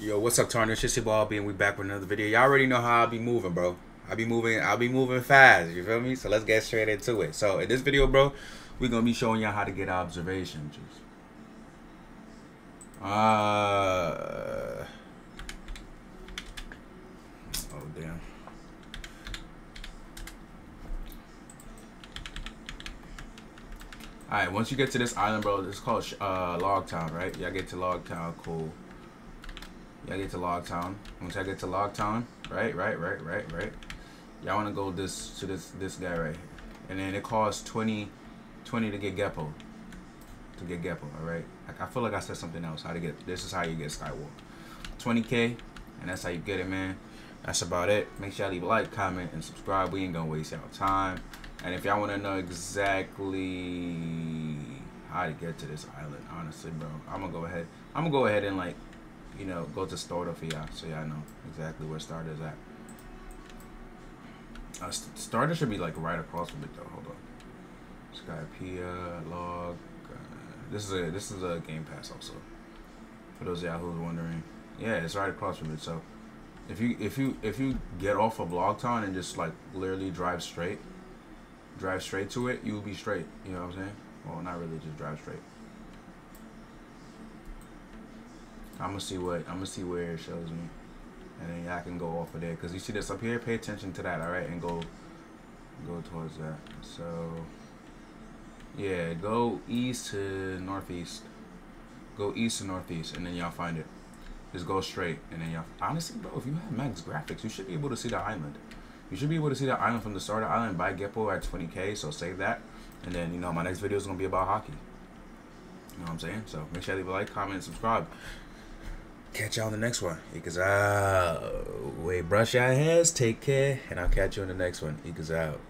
Yo, what's up, Tarnish? It's your ball being we back with another video. Y'all already know how I be moving, bro. I be moving, I'll be moving fast, you feel me? So let's get straight into it. So in this video, bro, we're gonna be showing y'all how to get observations. Uh oh damn. Alright, once you get to this island, bro, it's called uh, Logtown, right? Y'all get to Log Town, cool. Y'all get to Logtown. Once I get to Logtown, right, right, right, right, right. Y'all want to go this to this this guy right, and then it costs 20, 20 to get Geppo. To get Geppo, all right. I, I feel like I said something else. How to get this is how you get Skywalk. 20k, and that's how you get it, man. That's about it. Make sure y'all leave a like, comment, and subscribe. We ain't gonna waste y'all time. And if y'all want to know exactly how to get to this island, honestly, bro, I'm gonna go ahead. I'm gonna go ahead and like you know, go to starter for y'all so y'all know exactly where starter is at. Uh, starter should be like right across from it though. Hold on. Skypiea log. Uh, this is a this is a Game Pass also. For those y'all who's wondering, yeah, it's right across from it. So if you if you if you get off of Logtown and just like literally drive straight, drive straight to it, you will be straight. You know what I'm saying? Well, not really, just drive straight. I'm gonna see what I'm gonna see where it shows me, and then y'all can go off of there. Cause you see this up here, pay attention to that, all right, and go go towards that. So yeah, go east to northeast. Go east to northeast, and then y'all find it. Just go straight, and then y'all. Honestly, bro, if you have max graphics, you should be able to see the island. You should be able to see the island from the start of island by Geppo at 20k. So save that, and then you know my next video is gonna be about Haki. You know what I'm saying? So make sure you leave a like, comment, and subscribe catch y'all in the next one. Eagles out. Wait, brush your hands, take care, and I'll catch you in the next one. Eagles out.